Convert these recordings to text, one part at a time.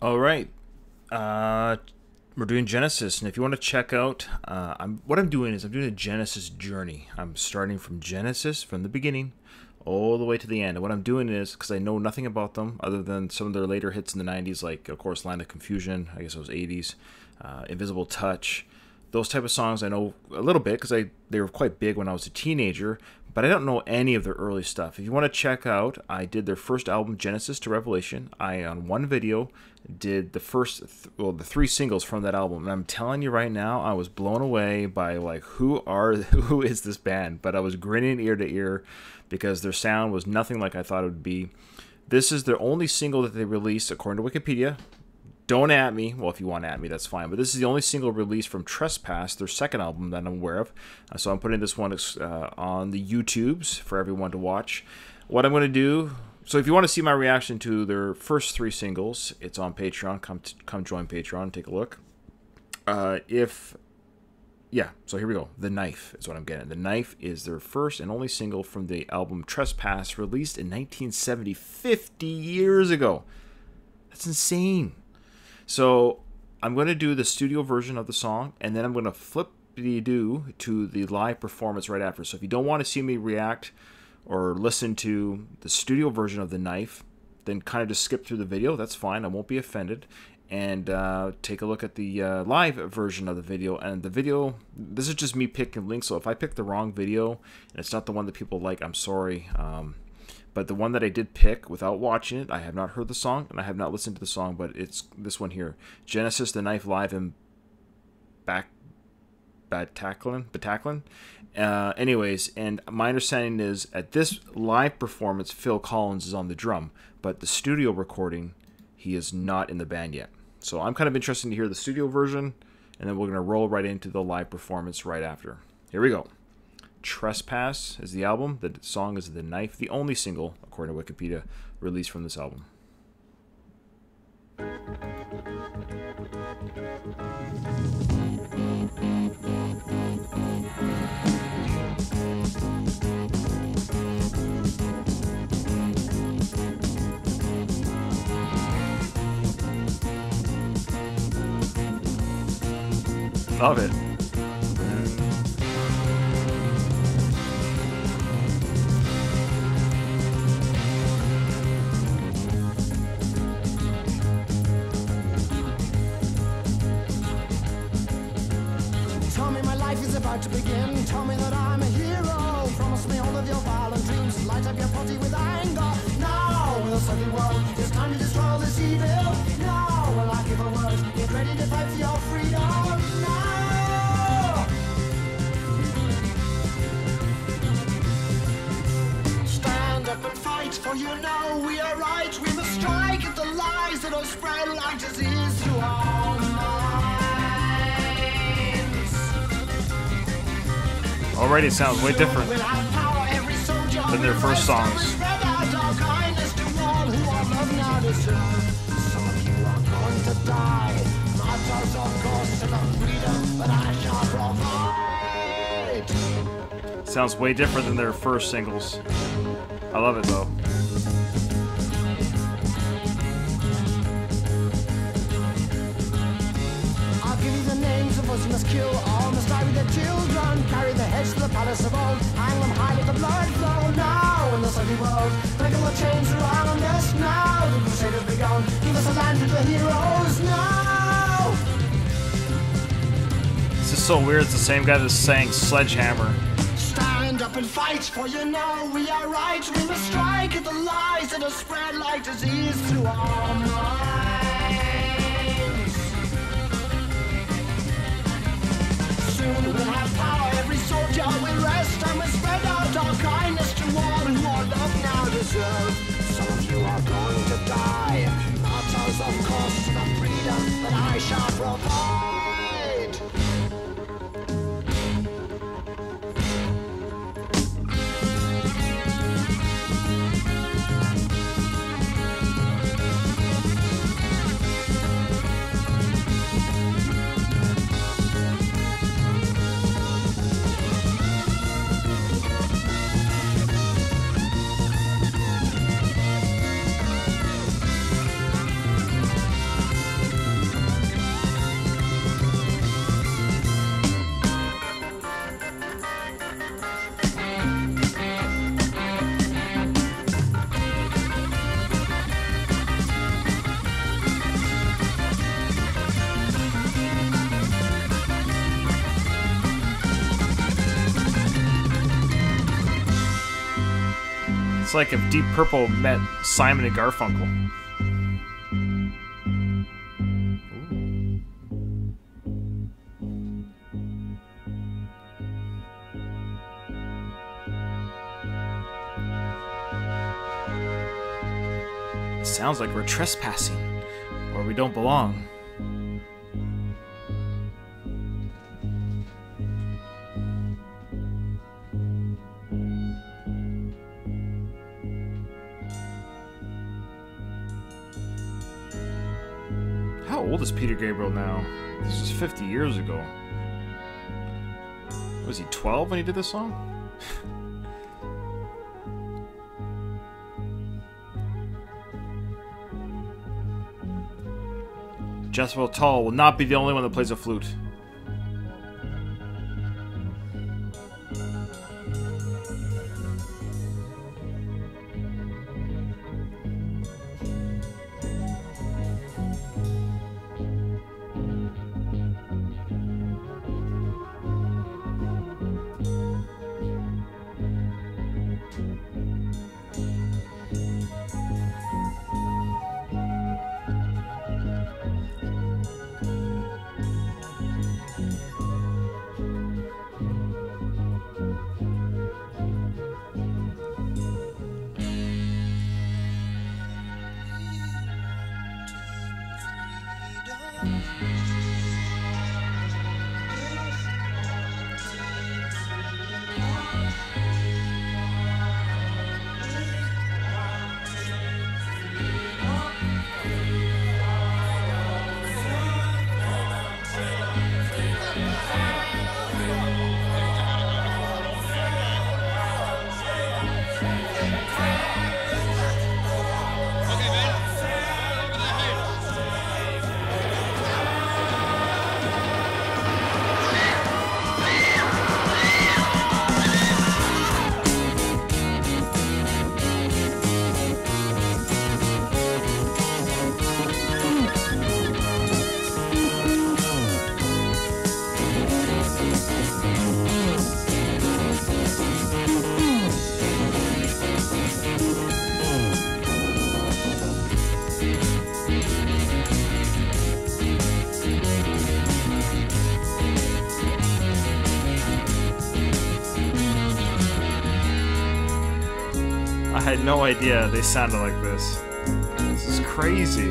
All right. Uh, we're doing Genesis, and if you want to check out, uh, I'm what I'm doing is I'm doing a Genesis journey. I'm starting from Genesis from the beginning all the way to the end. And what I'm doing is because I know nothing about them other than some of their later hits in the '90s, like of course "Land of Confusion," I guess it was '80s, uh, "Invisible Touch." Those type of songs I know a little bit because I they were quite big when I was a teenager, but I don't know any of their early stuff. If you want to check out, I did their first album, Genesis to Revelation. I on one video did the first, th- well, the three singles from that album, and I'm telling you right now, I was blown away by like who are who is this band? But I was grinning ear to ear because their sound was nothing like I thought it would be. This is their only single that they released, according to Wikipedia. Don't at me. Well, if you want to at me, that's fine. But this is the only single release from Trespass, their second album that I'm aware of. Uh, so I'm putting this one uh, on the YouTubes for everyone to watch. What I'm going to do. So if you want to see my reaction to their first three singles, it's on Patreon. Come to, come join Patreon. Take a look. Uh, if yeah, so here we go. The Knife is what I'm getting. The Knife is their first and only single from the album Trespass, released in 1970, 50 years ago. That's insane. So I'm going to do the studio version of the song, and then I'm going to flip the do to the live performance right after. So if you don't want to see me react or listen to the studio version of The Knife, then kind of just skip through the video. That's fine. I won't be offended and uh, take a look at the uh, live version of the video. And the video, this is just me picking links. So if I pick the wrong video and it's not the one that people like, I'm sorry. Um, but the one that I did pick without watching it, I have not heard the song and I have not listened to the song, but it's this one here Genesis, The Knife Live, and Back. Bataclan, Bataclan. Uh, anyways, and my understanding is at this live performance, Phil Collins is on the drum, but the studio recording, he is not in the band yet. So I'm kind of interested to hear the studio version, and then we're going to roll right into the live performance right after. Here we go. Trespass is the album. The song is The Knife, the only single, according to Wikipedia, released from this album. Love it. About to begin. Tell me that I'm a hero. Promise me all of your violent dreams. Light up your party with anger. Now, in the sunny world, it's time to destroy this evil. Now, when I give a word, get ready to fight for your freedom. Now! Stand up and fight, for you know we are right. We must strike at the lies that are spread like disease Already sounds way different than their first songs. Sounds way different than their first singles. I love it though. I'll give you the names of those you must kill. All must die with their children. Carry their heads to the palace of old. Hang them high, let the blood flow now in the sunny world. The chains around us now. The crusade has begun. Give us a land the heroes now. This is so weird. It's the same guy that sang Sledgehammer. Stand up and fight, for you know we are right. We must strike at the lies that are spread like disease through our minds. We'll have power, every soldier will rest, and we'll spread out our kindness to all who our love now deserve. Some of you are going to die, martyrs of course to the freedom that I shall provide. It's like if Deep Purple met Simon and Garfunkel. sounds like we're trespassing, or we don't belong. Old is Peter Gabriel now? This was 50 years ago. Was he 12 when he did this song? Jethro Tull will not be the only one that plays a flute. I had no idea they sounded like this. This is crazy.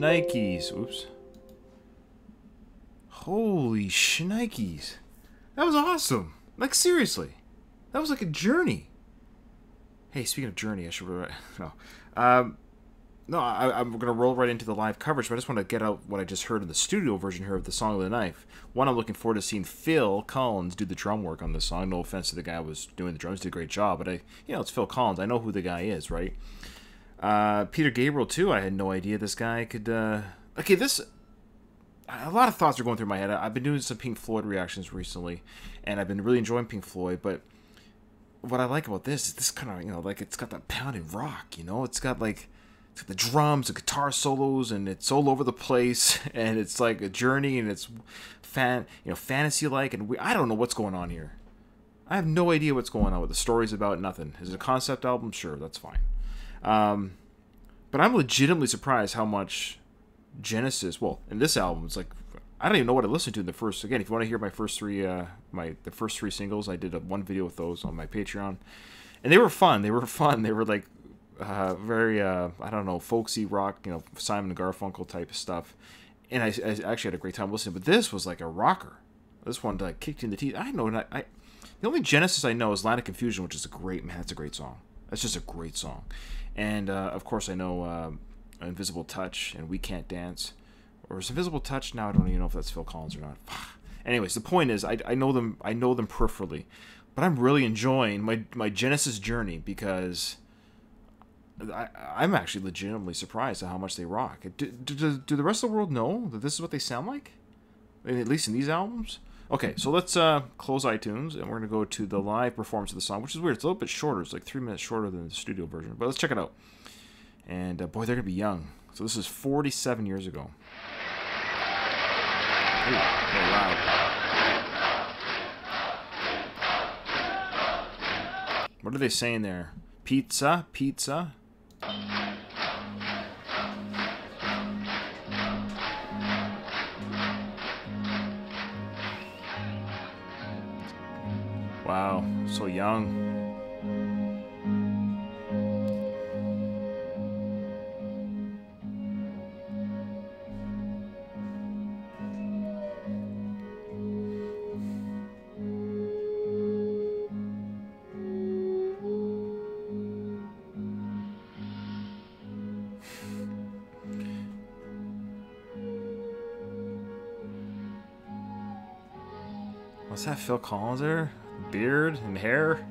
Shnikes. Oops. Holy shnikes. That was awesome. Like, seriously. That was like a journey. Hey, speaking of journey, I should. No. Um, no, I, I'm going to roll right into the live coverage, but I just want to get out what I just heard in the studio version here of the Song of the Knife. One, I'm looking forward to seeing Phil Collins do the drum work on this song. No offense to the guy who was doing the drums, did a great job, but I, you know, it's Phil Collins. I know who the guy is, right? Uh, Peter Gabriel too. I had no idea this guy could. Uh... Okay, this. A lot of thoughts are going through my head. I've been doing some Pink Floyd reactions recently, and I've been really enjoying Pink Floyd. But what I like about this is this kind of you know like it's got that pounding rock. You know, it's got like it's got the drums, the guitar solos, and it's all over the place. And it's like a journey, and it's fan you know fantasy like, and we, I don't know what's going on here. I have no idea what's going on. What the story's about, nothing. Is it a concept album? Sure, that's fine. Um, but I'm legitimately surprised how much Genesis. Well, in this album, it's like I don't even know what I listened to in the first. Again, if you want to hear my first three, uh, my the first three singles, I did a, one video with those on my Patreon, and they were fun. They were fun. They were like uh, very uh, I don't know folksy rock, you know Simon and Garfunkel type of stuff, and I, I, actually had a great time listening. But this was like a rocker. This one like kicked in the teeth. I know. I, I the only Genesis I know is Land of Confusion, which is a great man. That's a great song. That's just a great song. And uh, of course, I know uh, Invisible Touch and We Can't Dance. Or is Invisible Touch? Now I don't even know if that's Phil Collins or not. Anyways, the point is, I, I know them. I know them peripherally, but I'm really enjoying my my Genesis journey because I, I'm actually legitimately surprised at how much they rock. Do, do, do the rest of the world know that this is what they sound like? At least in these albums. Okay, so let's uh, close iTunes and we're gonna go to the live performance of the song, which is weird. It's a little bit shorter. It's like three minutes shorter than the studio version, but let's check it out. And uh, boy, they're gonna be young. So this is 47 years ago. Ooh. What are they saying there? Pizza, pizza. Wow, so young. What's that Phil Collins there? Beard and hair?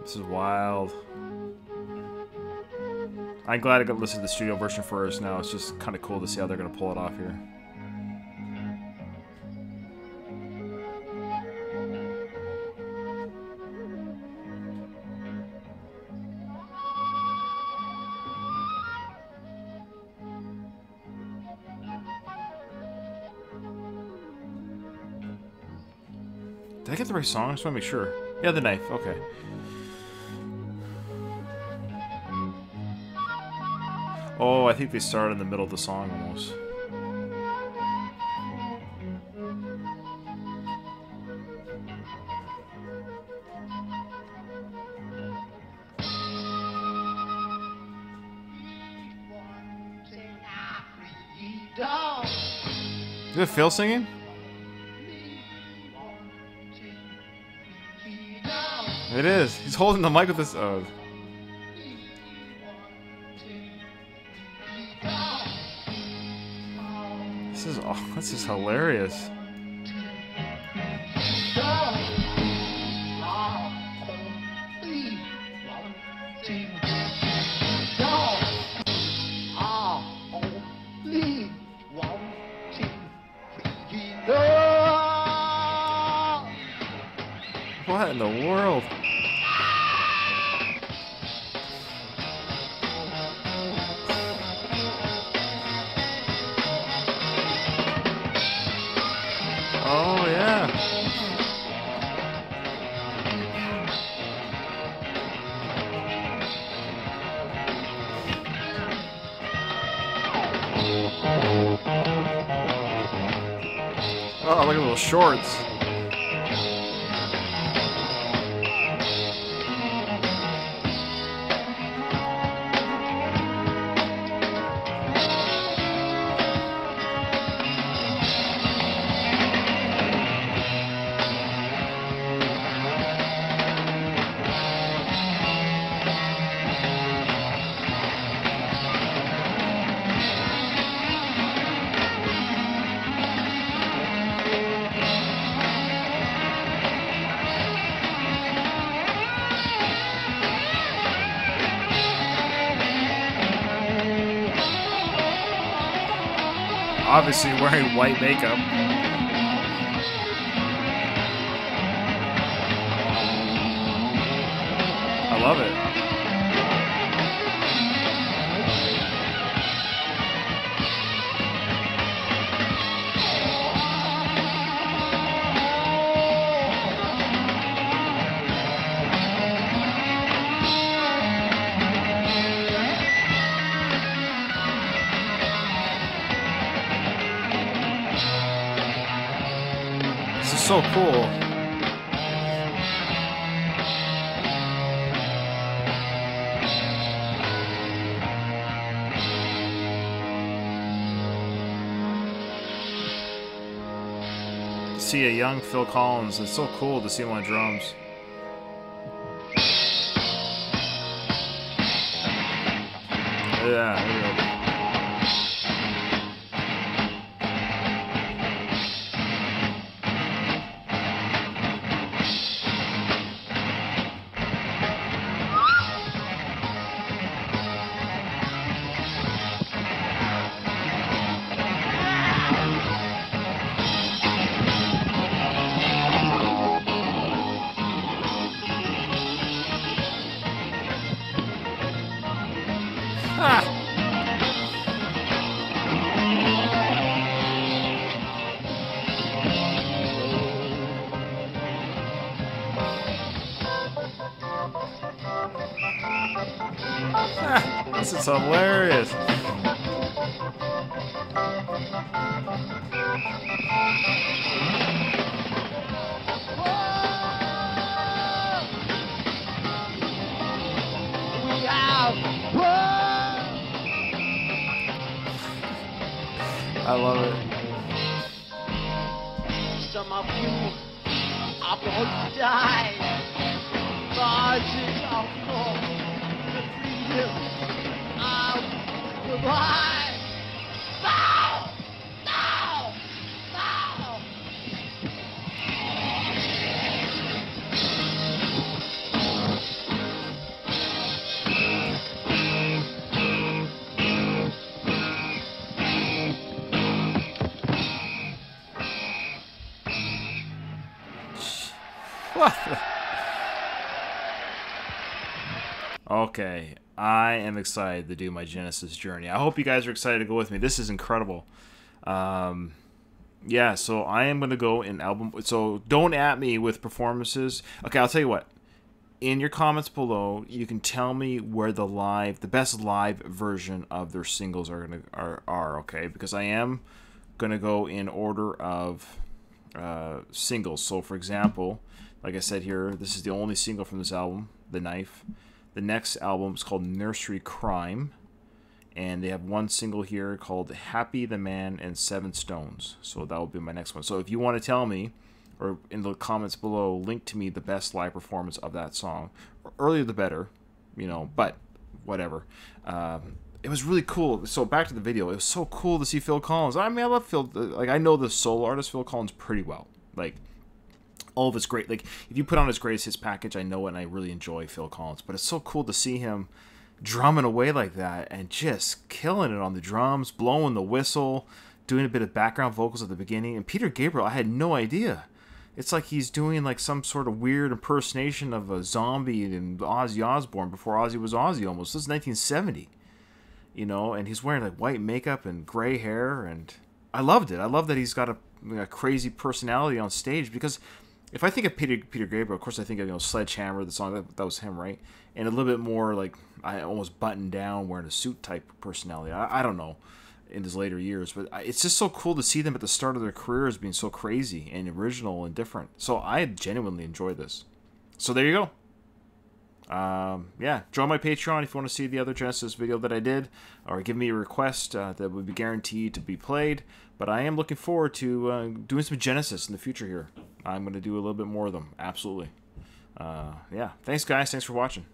This is wild. I'm glad I got to listen to the studio version first now. It's just kind of cool to see how they're going to pull it off here. Did I get the right song? I just want to make sure. Yeah, the knife. Okay. Oh, I think they started in the middle of the song almost. Is it Phil singing? It is. He's holding the mic with this. Oh. Uh, this is oh, this is hilarious. The world? Oh yeah. Oh, look at those shorts. Obviously wearing white makeup. I love it. Cool. See a young Phil Collins. It's so cool to see him on drums. Yeah, Is hilarious. I love it. Some of you are to die. Marches of for the freedom mind. Now! Now! Now! What? Okay, I am excited to do my Genesis journey. I hope you guys are excited to go with me. This is incredible. Um, yeah, so I am gonna go in album. So don't at me with performances. Okay, I'll tell you what. In your comments below, you can tell me where the live, the best live version of their singles are gonna are, are okay because I am gonna go in order of uh, singles. So, for example, like I said here, this is the only single from this album, The Knife. The next album is called Nursery Cryme, and they have one single here called Happy the Man and Seven Stones. So that will be my next one. So if you want to tell me, or in the comments below, link to me the best live performance of that song. Earlier the better, you know, but whatever. Um, it was really cool. So back to the video. It was so cool to see Phil Collins. I mean, I love Phil. Like I know the solo artist Phil Collins pretty well. Like all of his great. Like if you put on his greatest hits package, I know it and I really enjoy Phil Collins. But it's so cool to see him drumming away like that and just killing it on the drums, blowing the whistle, doing a bit of background vocals at the beginning. And Peter Gabriel, I had no idea. It's like he's doing like some sort of weird impersonation of a zombie in Ozzy Osbourne before Ozzy was Ozzy almost. This is 1970 you know, and he's wearing like white makeup and gray hair, and I loved it. I love that he's got a, a crazy personality on stage because if I think of Peter Peter Gabriel, of course I think of you know Sledgehammer, the song that, that was him, right? And a little bit more like I almost buttoned down, wearing a suit type personality. I, I don't know in his later years, but I- it's just so cool to see them at the start of their careers being so crazy and original and different. So I genuinely enjoy this. So there you go um, yeah, join my Patreon if you want to see the other Genesis video that I did, or give me a request uh, that would be guaranteed to be played. But I am looking forward to uh, doing some Genesis in the future here. I'm going to do a little bit more of them, absolutely. Uh, yeah, thanks guys, thanks for watching.